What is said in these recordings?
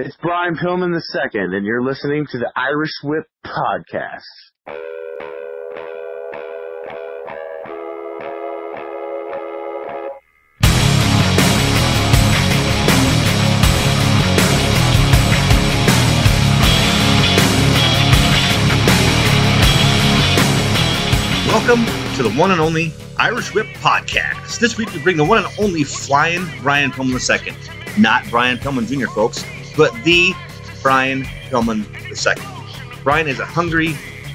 It's Brian Pillman II, and you're listening to the Irish Whip Podcast. Welcome to the one and only Irish Whip Podcast. This week we bring the one and only flying Brian Pillman II. Not Brian Pillman Jr., folks, but the Brian Pillman II. Brian is a hungry,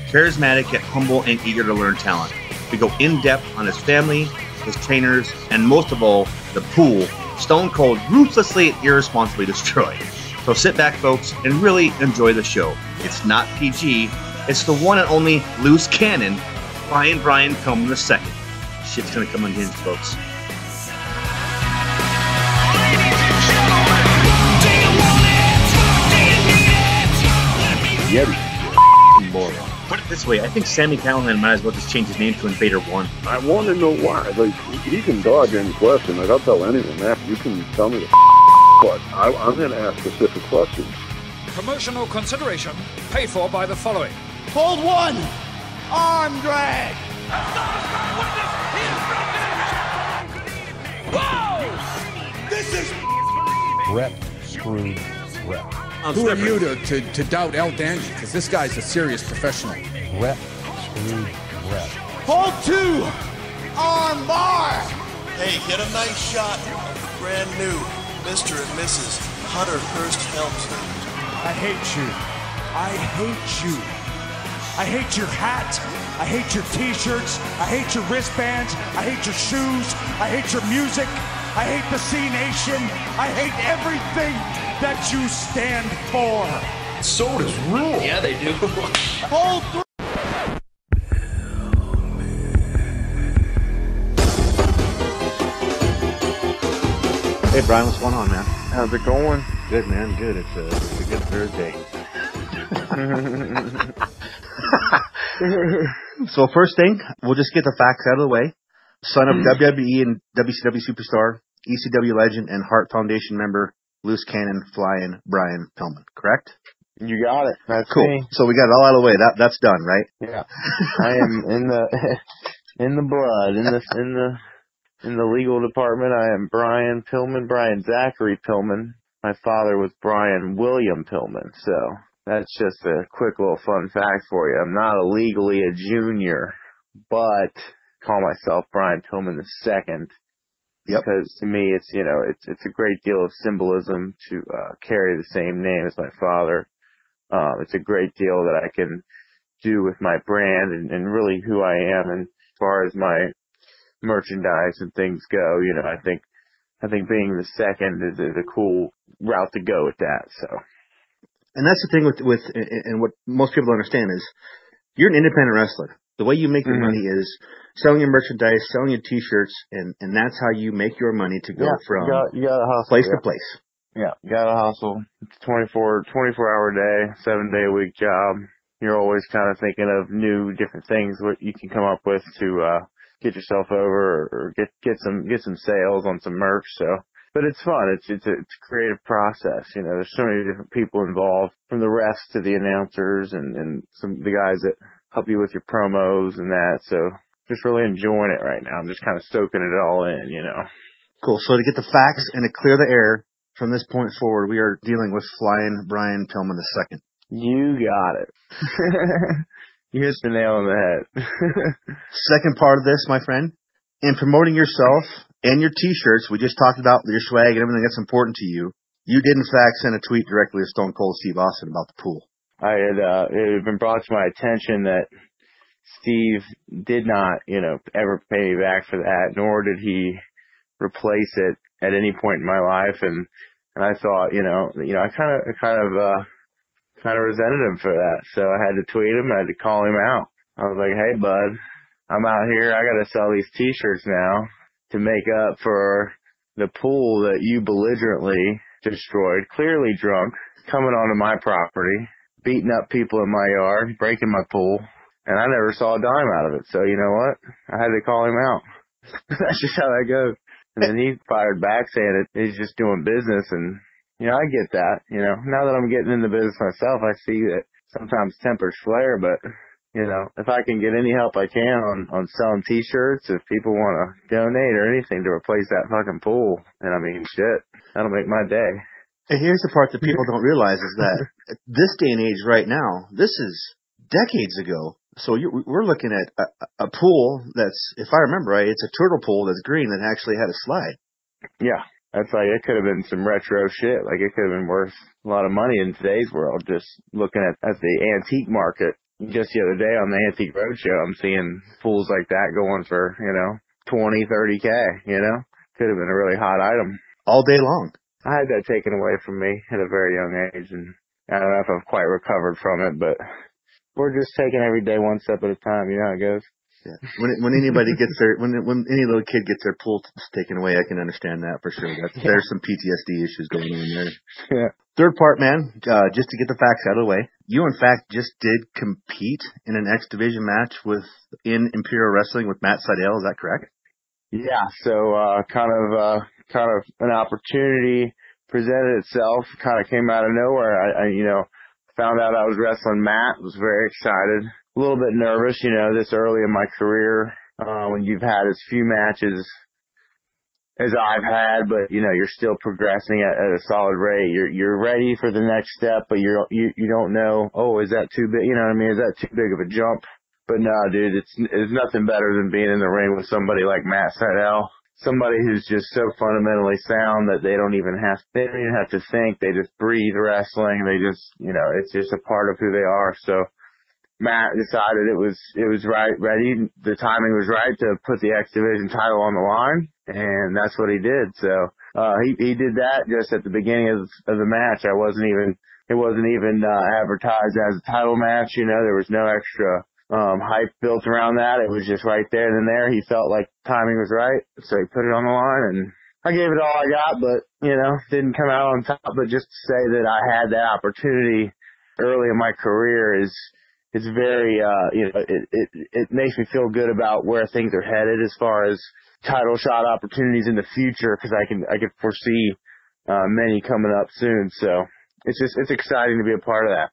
charismatic, yet humble and eager to learn talent. We go in depth on his family, his trainers, and most of all, the pool, stone cold, ruthlessly and irresponsibly destroyed. So sit back, folks, and really enjoy the show. It's not PG, it's the one and only loose cannon, Brian Brian Pillman II. Shit's gonna come unhinged, folks. Yeti. you moron. Put it this way, I think Sami Callihan might as well just change his name to Invader One. I want to know why. Like, he can dodge any question. Like, I'll tell anyone that. You can tell me the but I, I'm going to ask specific questions. Promotional consideration paid for by the following. Hold one. Arm drag. Whoa! This is Brett screwed Brett. Who are you to, to, to doubt El Dandy? Because this guy's a serious professional. Rep. screwed Brett. hold two. Arm bar. Hey, get a nice shot brand new Mr. and Mrs. Hunter Hearst Helmsley. I hate you. I hate you. I hate your hat. I hate your t-shirts. I hate your wristbands. I hate your shoes. I hate your music. I hate the C Nation. I hate everything that you stand for. So does rule. Yeah, they do. Hold three. Hey Brian, what's going on, man? How's it going? Good, man. Good. It's a, it's a good Thursday. so first thing, we'll just get the facts out of the way. Son of hmm. WWE and WCW superstar, ECW legend, and Hart Foundation member, loose cannon flying Brian Pillman. Correct? You got it. That's Cool. me. So we got it all out of the way. That that's done, right? Yeah. I am in the in the blood, in the in the in the legal department. I am Brian Pillman, Brian Zachary Pillman. My father was Brian William Pillman, so that's just a quick little fun fact for you. I'm not legally a junior, but call myself Brian Pillman the second. Yep. Because to me, it's you know, it's it's a great deal of symbolism to uh, carry the same name as my father. Um, it's a great deal that I can do with my brand and, and really who I am. And as far as my merchandise and things go, you know, I think I think being the second is, is a cool route to go with that. So And that's the thing with with and what most people don't understand is you're an independent wrestler. The way you make your Mhm. money is selling your merchandise, selling your t-shirts, and and that's how you make your money to go from you got you got to hustle. place yeah. to place. Yeah, you gotta hustle. It's 24, 24 hour day, seven day a week job. You're always kind of thinking of new, different things what you can come up with to uh get yourself over or, or get get some get some sales on some merch. So, but it's fun. It's it's a, it's a creative process. You know, there's so many different people involved, from the refs to the announcers and and some the guys that help you with your promos and that. So, just really enjoying it right now. I'm just kind of soaking it all in. You know. Cool. So to get the facts and to clear the air from this point forward, we are dealing with flying Brian Pillman II. You got it. you hit the nail on the head. Second part of this, my friend, in promoting yourself and your t-shirts, we just talked about your swag and everything that's important to you. You did in fact send a tweet directly to Stone Cold Steve Austin about the pool. I had uh, it had been brought to my attention that Steve did not, you know, ever pay me back for that, nor did he replace it at any point in my life. And and I thought, you know, you know, I kind of, kind of, uh, kind of resented him for that. So I had to tweet him. I had to call him out. I was like, hey, bud, I'm out here. I got to sell these T-shirts now to make up for the pool that you belligerently destroyed, clearly drunk, coming onto my property, beating up people in my yard, breaking my pool, and I never saw a dime out of it. So you know what? I had to call him out. That's just how that goes. And then he fired back saying that he's just doing business and you know, I get that. You know, now that I'm getting in the business myself, I see that sometimes tempers flare, but you know, if I can get any help I can on on selling T-shirts, if people want to donate or anything to replace that fucking pool, and I mean, shit, that'll make my day. And here's the part that people don't realize is that this day and age, right now, this is decades ago. So you, we're looking at a, a pool that's, if I remember right, it's a turtle pool that's green that actually had a slide. Yeah, that's like it could have been some retro shit. Like it could have been worth a lot of money in today's world. Just looking at at the antique market. Just the other day on the Antique Roadshow, I'm seeing pools like that going for you know twenty, thirty k. You know, could have been a really hot item all day long. I had that taken away from me at a very young age, and I don't know if I've quite recovered from it, but we're just taking every day one step at a time. You know how it goes. Yeah. When when anybody gets their when when any little kid gets their pool taken away, I can understand that for sure. That's, yeah. There's some PTSD issues going on there. Yeah. Third part, man. Uh, just to get the facts out of the way, you in fact just did compete in an X Division match with in Imperial Wrestling with Matt Sydal. Is that correct? Yeah. So uh, kind of uh, kind of an opportunity presented itself. Kind of came out of nowhere. I, I you know found out I was wrestling Matt. Was very excited a little bit nervous, you know, this early in my career, uh, when you've had as few matches as I've had, but you know, you're still progressing at, at a solid rate. You're, you're ready for the next step, but you're, you, you don't know, oh, is that too big? You know what I mean? Is that too big of a jump? But no, dude, it's, it's nothing better than being in the ring with somebody like Matt Sydal. Somebody who's just so fundamentally sound that they don't even have, they don't even have to think. They just breathe wrestling. They just, you know, it's just a part of who they are. So, Matt decided it was it was right ready. The timing was right to put the X Division title on the line, and that's what he did. So uh, he he did that just at the beginning of, of the match. I wasn't even it wasn't even uh, advertised as a title match. You know, there was no extra um, hype built around that. It was just right there and there. He felt like timing was right, so he put it on the line, and I gave it all I got, but you know, didn't come out on top. But just to say that I had that opportunity early in my career is it's very uh you know it, it it makes me feel good about where things are headed as far as title shot opportunities in the future because I can I can foresee uh many coming up soon so it's just it's exciting to be a part of that.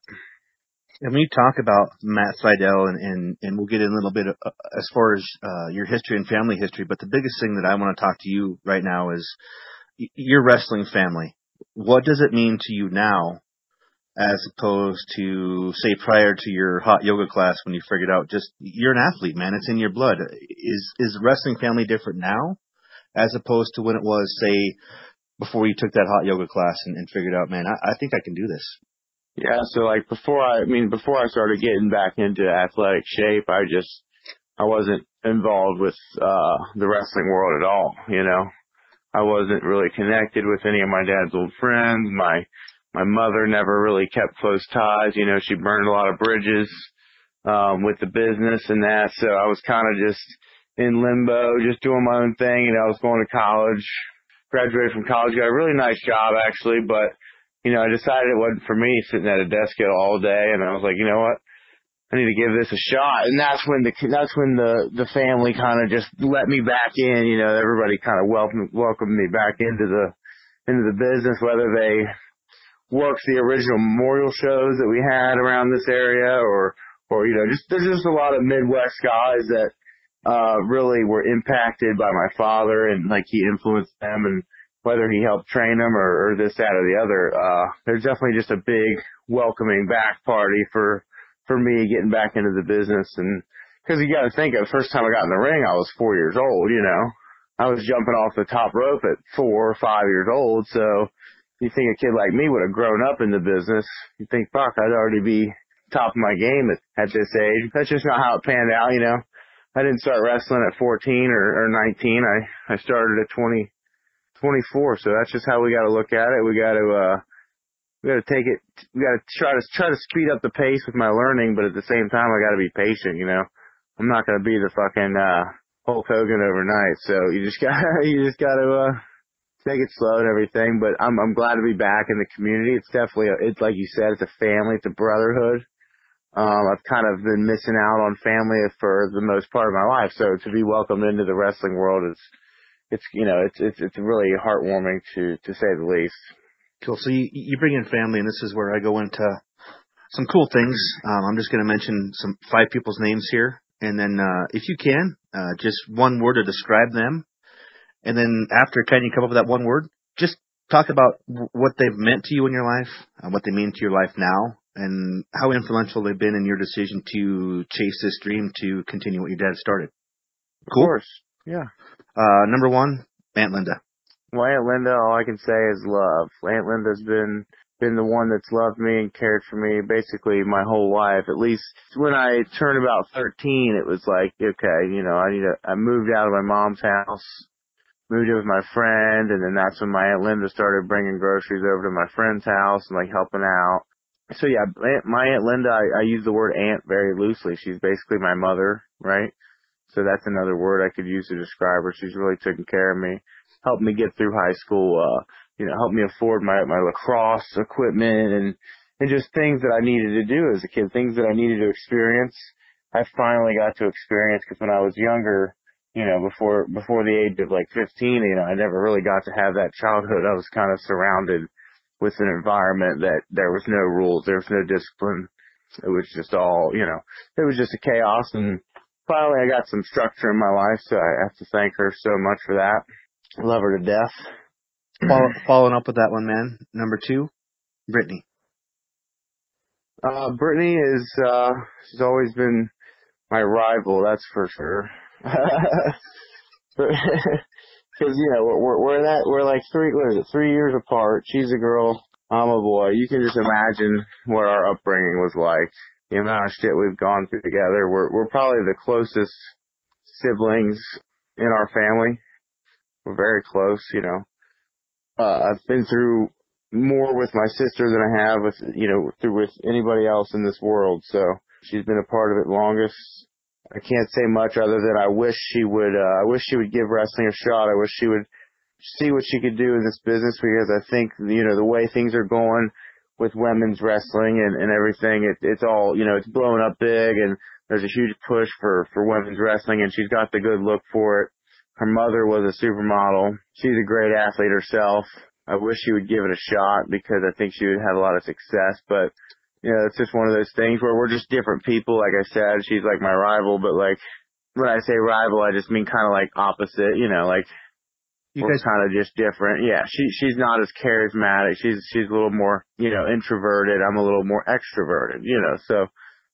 And when you talk about Matt Sydal and, and, and we'll get in a little bit uh, as far as uh, your history and family history, but the biggest thing that I want to talk to you right now is your wrestling family. What does it mean to you now as opposed to say prior to your hot yoga class when you figured out just you're an athlete, man. It's in your blood. Is is wrestling family different now as opposed to when it was say before you took that hot yoga class and, and figured out, man, I, I think I can do this. Yeah, so like before I, I mean before I started getting back into athletic shape, I just I wasn't involved with uh the wrestling world at all, you know. I wasn't really connected with any of my dad's old friends. My my mother never really kept close ties. You know, she burned a lot of bridges um, with the business and that. So I was kind of just in limbo, just doing my own thing. Know, I was going to college, graduated from college, got a really nice job actually, but you know, I decided it wasn't for me sitting at a desk all day, and I was like, you know what? I need to give this a shot. And that's when the that's when the the family kind of just let me back in. You know, everybody kind of welcomed welcomed me back into the into the business, whether they worked the original memorial shows that we had around this area or or you know just there's just a lot of midwest guys that uh really were impacted by my father and like he influenced them and whether he helped train them or, or this that or the other uh there's definitely just a big welcoming back party for for me getting back into the business and because you got to think of the first time I got in the ring I was four years old you know I was jumping off the top rope at four or five years old so you think a kid like me would have grown up in the business, you think, fuck, I'd already be top of my game at, at this age. That's just not how it panned out, you know. I didn't start wrestling at 14 or, or 19. I, I started at 20, 24. So that's just how we got to look at it. We got to, uh, we got to take it, we got to try to, try to speed up the pace with my learning, but at the same time, I got to be patient, you know. I'm not going to be the fucking, uh, Hulk Hogan overnight. So you just got, you just got to, uh, take it slow and everything, but I'm I'm glad to be back in the community. It's definitely a, it's like you said, it's a family, it's a brotherhood. Um, I've kind of been missing out on family for the most part of my life, so to be welcomed into the wrestling world is it's you know it's it's it's really heartwarming to to say the least. Cool. So you you bring in family, and this is where I go into some cool things. Um, I'm just going to mention some five people's names here, and then uh, if you can, uh, just one word to describe them, and then after can you come up with that one word? Just talk about what they've meant to you in your life, uh, what they mean to your life now, and how influential they've been in your decision to chase this dream to continue what your dad started. Cool. Of course. Yeah. Uh, number one, Aunt Linda. Well, Aunt Linda, all I can say is love. Aunt Linda's been been the one that's loved me and cared for me basically my whole life. At least when I turned about 13, it was like, okay, you know, I need to, I moved out of my mom's house, moved in with my friend, and then that's when my Aunt Linda started bringing groceries over to my friend's house and like helping out. So yeah, my Aunt Linda, I, I use the word aunt very loosely. She's basically my mother, right? So that's another word I could use to describe her. She's really taken care of me, helped me get through high school, uh, you know, helped me afford my, my lacrosse equipment and, and just things that I needed to do as a kid, things that I needed to experience. I finally got to experience because when I was younger, you know, before, before the age of like 15, you know, I never really got to have that childhood. I was kind of surrounded with an environment that there was no rules, there was no discipline. It was just all, you know, it was just a chaos and finally I got some structure in my life, so I have to thank her so much for that. Love her to death. Follow, following up with that one, man. Number two, Brittany. Uh, Brittany is, uh, she's always been my rival, that's for sure. Cause, you know, we're, we're that, we're like three, what is it, three years apart. She's a girl, I'm a boy. You can just imagine what our upbringing was like. The amount of shit we've gone through together. We're, we're probably the closest siblings in our family. We're very close, you know. Uh, I've been through more with my sister than I have with, you know, through with anybody else in this world. So she's been a part of it longest. I can't say much other than I wish she would, uh, I wish she would give wrestling a shot. I wish she would see what she could do in this business because I think, you know, the way things are going with women's wrestling and, and everything, it, it's all, you know, it's blowing up big and there's a huge push for, for women's wrestling and she's got the good look for it. Her mother was a supermodel. She's a great athlete herself. I wish she would give it a shot because I think she would have a lot of success, but you know, it's just one of those things where we're just different people. Like I said, she's like my rival, but like when I say rival, I just mean kind of like opposite, you know, like You we're guys, kind of just different. Yeah, she she's not as charismatic. She's she's a little more, you know, introverted. I'm a little more extroverted, you know. So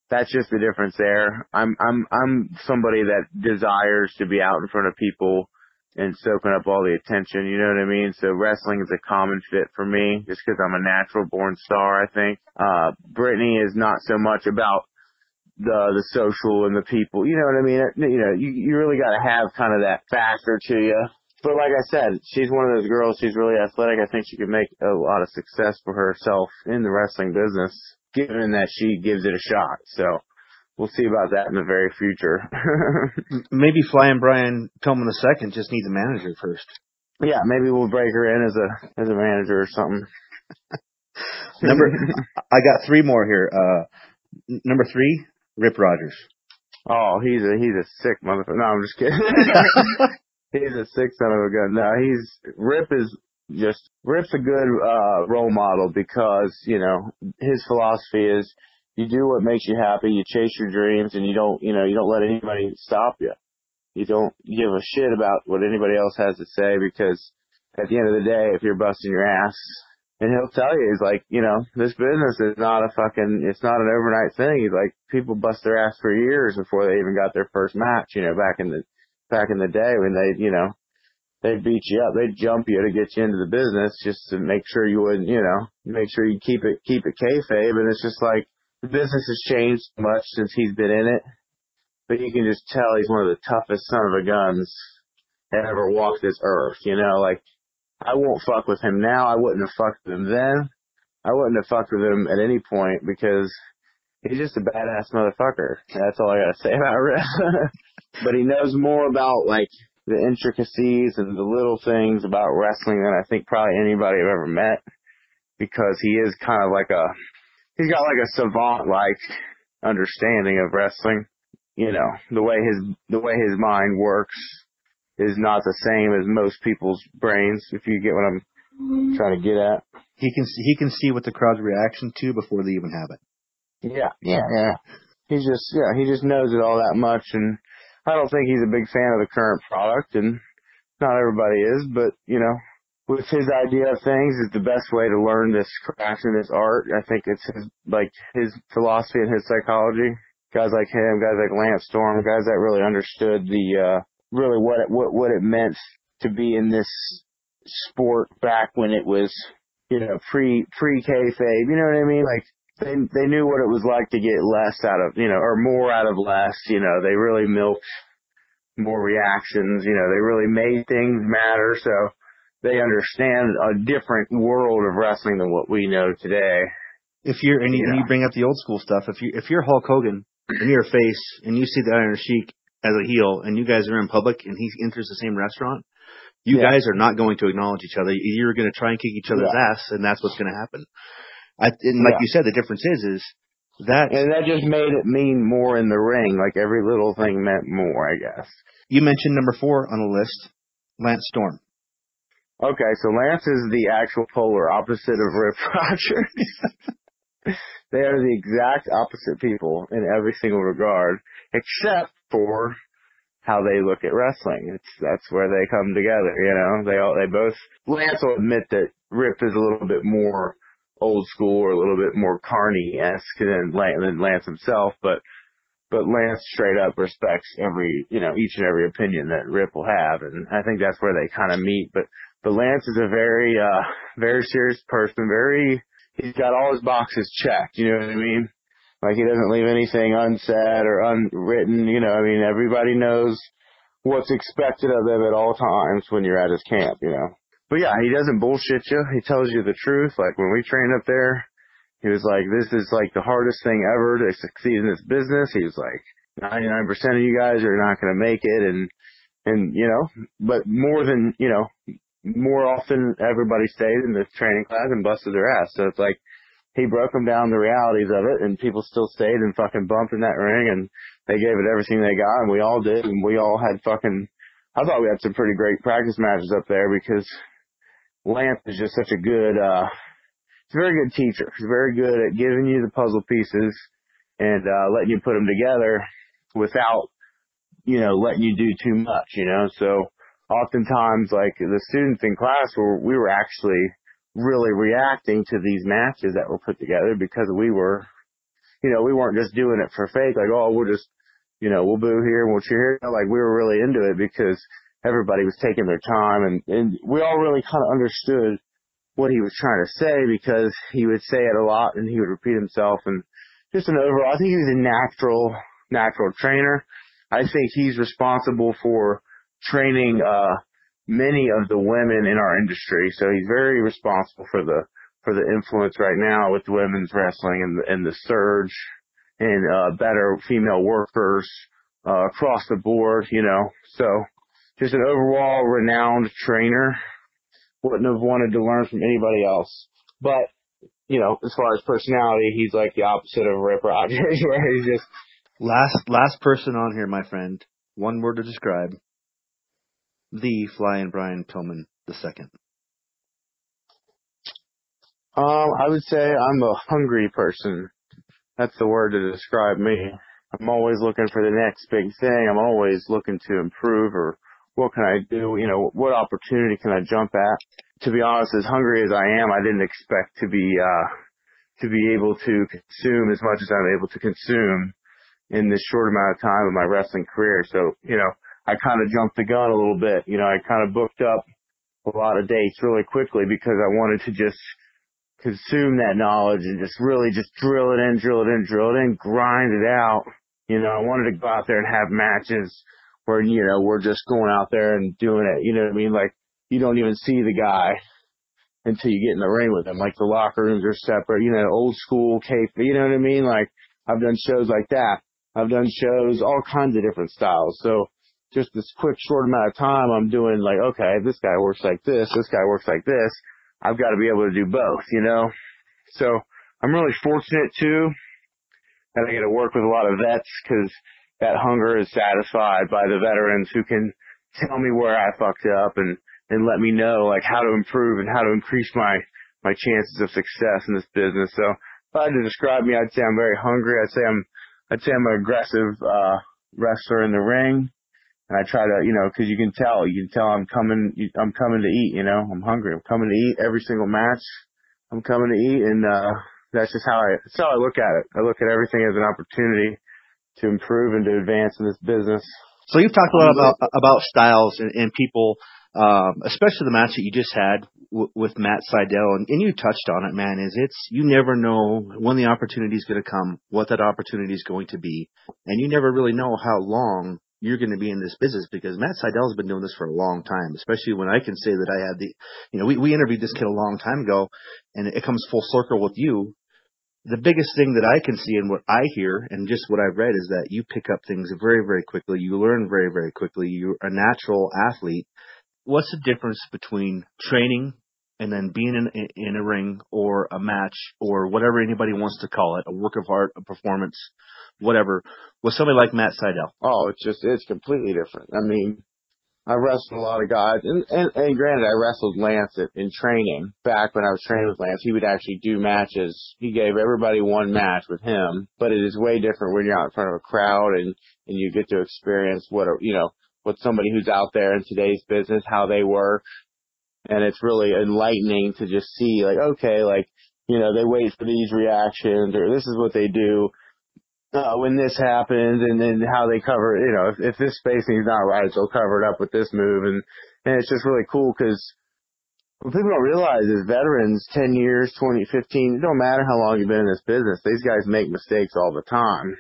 that's just the difference there. I'm I'm I'm somebody that desires to be out in front of people and soaking up all the attention, you know what I mean? So wrestling is a common fit for me just because I'm a natural born star, I think. Uh Brittany is not so much about the the social and the people, you know what I mean? You know, you you really got to have kind of that factor to you but like I said, she's one of those girls. She's really athletic. I think she could make a lot of success for herself in the wrestling business, given that she gives it a shot. So we'll see about that in the very future. maybe Flying Brian Pillman II just needs a manager first. yeah, maybe we'll break her in as a as a manager or something. Number, I got three more here. Uh, n- number three, Rip Rogers. Oh, he's a he's a sick motherfucker. No, I'm just kidding. he's a sick son of a gun. No, he's Rip is just Rip's a good uh role model because you know his philosophy is you do what makes you happy, you chase your dreams, and you don't you know you don't let anybody stop you. You don't give a shit about what anybody else has to say because at the end of the day, if you're busting your ass, and he'll tell you, he's like, you know, this business is not a fucking, it's not an overnight thing. He's like, people bust their ass for years before they even got their first match, you know, back in the, back in the day when they, you know, they'd beat you up, they'd jump you to get you into the business just to make sure you wouldn't, you know, make sure you keep it, keep it kayfabe. And it's just like, the business has changed much since he's been in it, but you can just tell he's one of the toughest son of a guns that ever walked this earth, you know, like, I won't fuck with him now. I wouldn't have fucked with him then. I wouldn't have fucked with him at any point because he's just a badass motherfucker. That's all I gotta say about Rip. but he knows more about like the intricacies and the little things about wrestling than I think probably anybody I've ever met because he is kind of like a, he's got like a savant like understanding of wrestling. You know, the way his, the way his mind works is not the same as most people's brains, if you get what I'm trying to get at. He can he can see what the crowd's reaction to before they even have it. Yeah, yeah, yeah. He's just yeah, he just knows it all that much, and I don't think he's a big fan of the current product, and not everybody is, but you know, with his idea of things is the best way to learn this craft and this art. I think it's his like his philosophy and his psychology. Guys like him, guys like Lance Storm, guys that really understood the uh really what it, what what it meant to be in this sport back when it was you know pre pre kayfabe. You know what I mean? Like they they knew what it was like to get less out of you know or more out of less. You know they really milked more reactions. You know they really made things matter. So they understand a different world of wrestling than what we know today. If you're and you, and you bring up the old school stuff, if you if you're Hulk Hogan and you're a face and you see the Iron Sheik as a heel and you guys are in public and he enters the same restaurant, you Yeah. guys are not going to acknowledge each other. You're going to try and kick each other's Yeah. ass, and that's what's going to happen. I, and like Yeah. you said, the difference is is that And that just made it mean more in the ring. Like every little thing meant more, I guess. you mentioned number four on the list, Lance Storm. Okay, so Lance is the actual polar opposite of Rip Rogers. they are the exact opposite people in every single regard, except for how they look at wrestling. It's that's where they come together. You know, they all they both. Lance will admit that Rip is a little bit more old school or a little bit more Carney esque than Lance, than Lance himself, but but Lance straight up respects every you know each and every opinion that Rip will have, and I think that's where they kind of meet. But but Lance is a very uh very serious person, very he's got all his boxes checked, you know what I mean? Like he doesn't leave anything unsaid or unwritten, you know, I mean everybody knows what's expected of them at all times when you're at his camp, you know. But yeah, he doesn't bullshit you. He tells you the truth. Like when we trained up there, he was like, this is like the hardest thing ever to succeed in this business. He was like, 99% of you guys are not going to make it. And, and, you know, but more than, you know, more often everybody stayed in the training class and busted their ass. So it's like, he broke them down the realities of it and people still stayed and fucking bumped in that ring and they gave it everything they got and we all did and we all had fucking, I thought we had some pretty great practice matches up there because Lance is just such a good, uh, he's a very good teacher. He's very good at giving you the puzzle pieces and, uh, letting you put them together without, you know, letting you do too much, you know, so oftentimes like the students in class were, we were actually really reacting to these matches that were put together because we were, you know, we weren't just doing it for fake, like, oh, we'll just, you know, we'll boo here and we'll cheer here. Like, we were really into it because everybody was taking their time and, and we all really kind of understood what he was trying to say because he would say it a lot and he would repeat himself and just an overall, I think he's a natural, natural trainer. I think he's responsible for training, uh, many of the women in our industry. So he's very responsible for the for the influence right now with women's wrestling and and the surge and uh, better female workers uh, across the board. You know, so just an overall renowned trainer. Wouldn't have wanted to learn from anybody else, but you know, as far as personality, he's like the opposite of Rip Rogers, where he's just Last last person on here, my friend. One word to describe. The Flying Brian Pillman the second. Um, I would say I'm a hungry person. That's the word to describe me. I'm always looking for the next big thing. I'm always looking to improve or what can I do? You know, what opportunity can I jump at? To be honest, as hungry as I am, I didn't expect to be, uh, to be able to consume as much as I'm able to consume in this short amount of time of my wrestling career. So, you know, I kind of jumped the gun a little bit. You know, I kind of booked up a lot of dates really quickly because I wanted to just consume that knowledge and just really just drill it in, drill it in, drill it in, grind it out. You know, I wanted to go out there and have matches where, you know, we're just going out there and doing it. You know what I mean? Like, you don't even see the guy until you get in the ring with him. Like, the locker rooms are separate, you know, old school cape, you know what I mean? Like, I've done shows like that. I've done shows, all kinds of different styles. So, just this quick short amount of time, I'm doing like, okay, this guy works like this, this guy works like this. I've got to be able to do both, you know? So I'm really fortunate too that I get to work with a lot of vets because that hunger is satisfied by the veterans who can tell me where I fucked up and and let me know like how to improve and how to increase my my chances of success in this business. So if I had to describe me, I'd say I'm very hungry. I'd say I'm I'd say I'm an aggressive uh wrestler in the ring. And I try to, you know, cause you can tell, you can tell I'm coming, I'm coming to eat, you know, I'm hungry. I'm coming to eat every single match. I'm coming to eat and, uh, that's just how I, that's how I look at it. I look at everything as an opportunity to improve and to advance in this business. So you've talked a lot about about styles and, and people, um, especially the match that you just had w- with Matt Sydal, and, and you touched on it, man. Is it's you never know when the opportunity is going to come, what that opportunity is going to be, and you never really know how long you're going to be in this business because Matt Sydal's been doing this for a long time, especially when I can say that I had the, you know, we, we interviewed this kid a long time ago and it comes full circle with you. The biggest thing that I can see and what I hear and just what I've read is that you pick up things very, very quickly. You learn very, very quickly. You're a natural athlete. What's the difference between training and then being in, in a ring or a match or whatever anybody wants to call it, a work of art, a performance, whatever, with somebody like Matt Sydal? Oh, it's just, it's completely different. I mean, I wrestled a lot of guys, and, and, and granted, I wrestled Lance in training. Back when I was training with Lance, he would actually do matches. He gave everybody one match with him, but it is way different when you're out in front of a crowd and, and you get to experience what, a, you know, what somebody who's out there in today's business, how they work. And it's really enlightening to just see like, okay, like, you know, they wait for these reactions or this is what they do uh, when this happens and then how they cover. You know, if, if this spacing is not right, they'll cover it up with this move. And, and it's just really cool because what people don't realize is veterans, 10 years, 20, 15, it don't matter how long you've been in this business. These guys make mistakes all the time.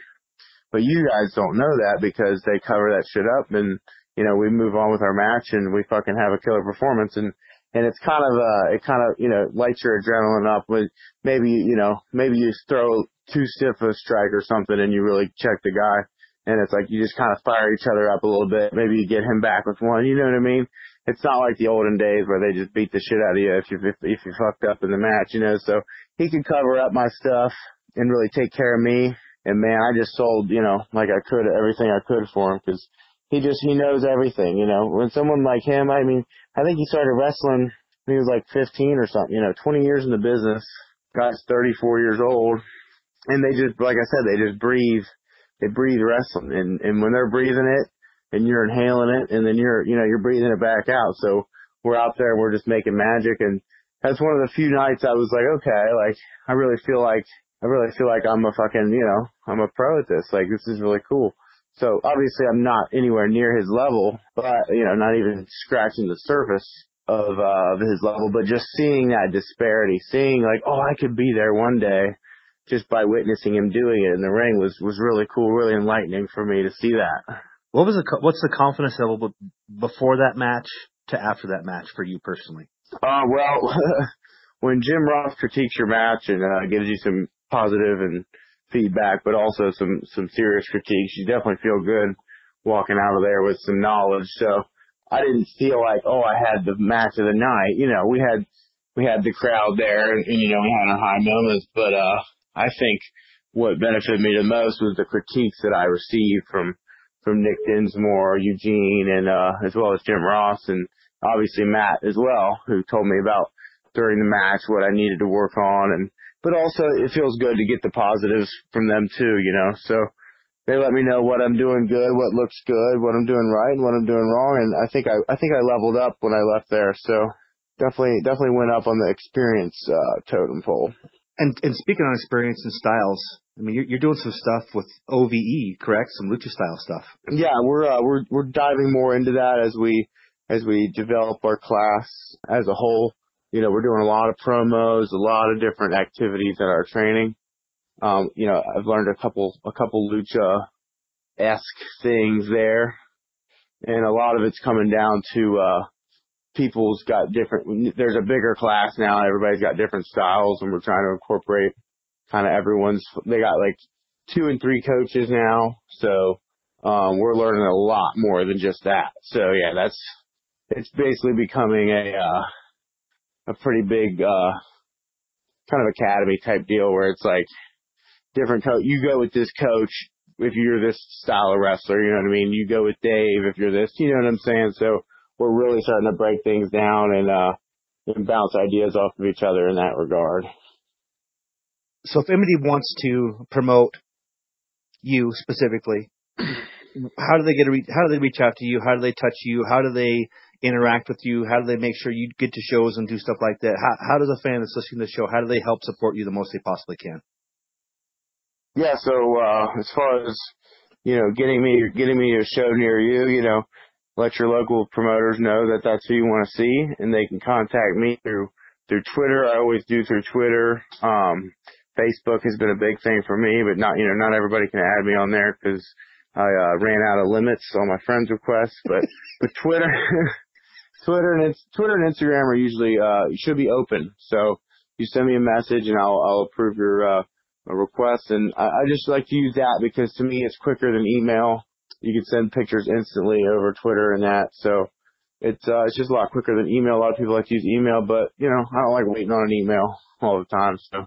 But you guys don't know that because they cover that shit up and, you know, we move on with our match and we fucking have a killer performance and, and it's kind of, uh, it kind of, you know, lights your adrenaline up with maybe, you know, maybe you throw too stiff a strike or something and you really check the guy and it's like you just kind of fire each other up a little bit. Maybe you get him back with one, you know what I mean? It's not like the olden days where they just beat the shit out of you if you, if, if you fucked up in the match, you know, so he could cover up my stuff and really take care of me. And man, I just sold, you know, like I could everything I could for him because he just, he knows everything, you know, when someone like him, I mean, I think he started wrestling when he was like 15 or something, you know, 20 years in the business, guy's 34 years old and they just, like I said, they just breathe, they breathe wrestling, and and when they're breathing it, and you're inhaling it, and then you're, you know, you're breathing it back out. So we're out there, and we're just making magic, and that's one of the few nights I was like, okay, like I really feel like I really feel like I'm a fucking, you know, I'm a pro at this. Like this is really cool. So obviously I'm not anywhere near his level, but you know, not even scratching the surface of uh, of his level, but just seeing that disparity, seeing like, oh, I could be there one day just by witnessing him doing it in the ring was was really cool, really enlightening for me to see that. What was the what's the confidence level before that match to after that match for you personally? Uh, well, when Jim Ross critiques your match and uh, gives you some positive and feedback, but also some some serious critiques, you definitely feel good walking out of there with some knowledge. So I didn't feel like, oh, I had the match of the night. You know, we had we had the crowd there, and, and you know, we had our high moments, but uh, I think what benefited me the most was the critiques that I received from from Nick Dinsmore, Eugene, and uh, as well as Jim Ross, and obviously Matt as well, who told me about during the match what I needed to work on, and but also it feels good to get the positives from them too, you know. So they let me know what I'm doing good, what looks good, what I'm doing right, and what I'm doing wrong, and I think I I think I leveled up when I left there. So definitely definitely went up on the experience uh, totem pole. And and speaking on experience and styles, I mean, you're, you're doing some stuff with OVE, correct? Some lucha style stuff. Yeah, we're uh, we're we're diving more into that as we as we develop our class as a whole. You know, we're doing a lot of promos, a lot of different activities at our training. Um, you know, I've learned a couple a couple lucha esque things there, and a lot of it's coming down to uh, people's got different, there's a bigger class now. Everybody's got different styles and we're trying to incorporate kind of everyone's, they got like two and three coaches now. So, um, we're learning a lot more than just that. So yeah, that's, it's basically becoming a, uh, a pretty big, uh, kind of academy type deal where it's like different coach, you go with this coach if you're this style of wrestler, you know what I mean? You go with Dave if you're this, you know what I'm saying? So, we're really starting to break things down and uh and bounce ideas off of each other in that regard. So if anybody wants to promote you specifically, how do they get to reach, how do they reach out to you? How do they touch you? How do they interact with you? How do they make sure you get to shows and do stuff like that? How, how does a fan that's listening to the show, how do they help support you the most they possibly can? Yeah, so uh as far as you know, getting me getting me a show near you, you know, let your local promoters know that that's who you want to see, and they can contact me through through Twitter. I always do through Twitter. Um, Facebook has been a big thing for me, but not you know not everybody can add me on there because I uh, ran out of limits on my friends' requests. But but Twitter, Twitter and Twitter and Instagram are usually uh should be open. So you send me a message and I'll I'll approve your uh request. And I, I just like to use that because to me it's quicker than email. You can send pictures instantly over Twitter and that. So it's uh it's just a lot quicker than email. A lot of people like to use email, but you know I don't like waiting on an email all the time. So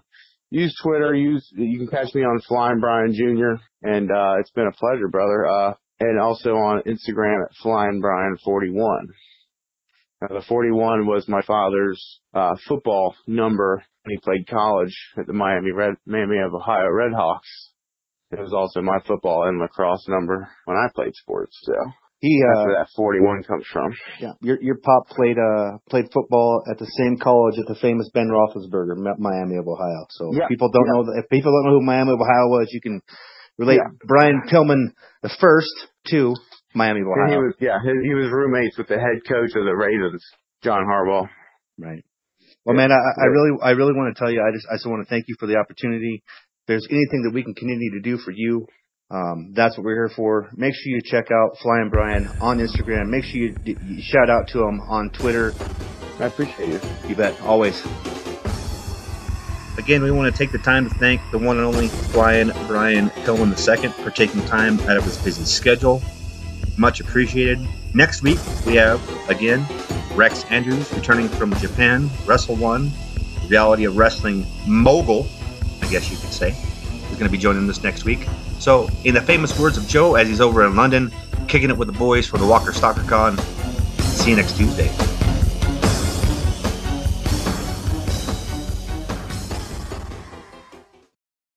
use Twitter. Use you can catch me on Flying Brian Jr. and uh it's been a pleasure, brother. Uh and also on Instagram at Flying Brian 41. Now, the 41 was my father's uh football number when he played college at the Miami Red Miami of Ohio Redhawks. It was also my football and lacrosse number when I played sports. So He, that's uh, where that 41 comes from. yeah, your, your pop played, uh, played football at the same college at the famous Ben Roethlisberger, Mi- Miami of Ohio. So Yeah, if people don't yeah. know, that, if people don't know who Miami of Ohio was, you can relate Yeah. Brian Pillman the first to Miami of And he was yeah, he, he was roommates with the head coach of the Ravens, John Harbaugh. Right. Well, man, I, I really, I really want to tell you, I just, I just want to thank you for the opportunity. If there's anything that we can continue to do for you, um, that's what we're here for. Make sure you check out Flying Brian on Instagram. Make sure you, you shout out to him on Twitter. I appreciate you. You bet, always. Again, we want to take the time to thank the one and only Flying Brian Pillman II for taking time out of his busy schedule. Much appreciated. Next week, we have, again, Rex Andrews returning from Japan, Wrestle One, reality of wrestling mogul, I guess you could say. He's going to be joining us next week. So, in the famous words of Joe, as he's over in London, kicking it with the boys for the Walker Stalker Con, see you next Tuesday.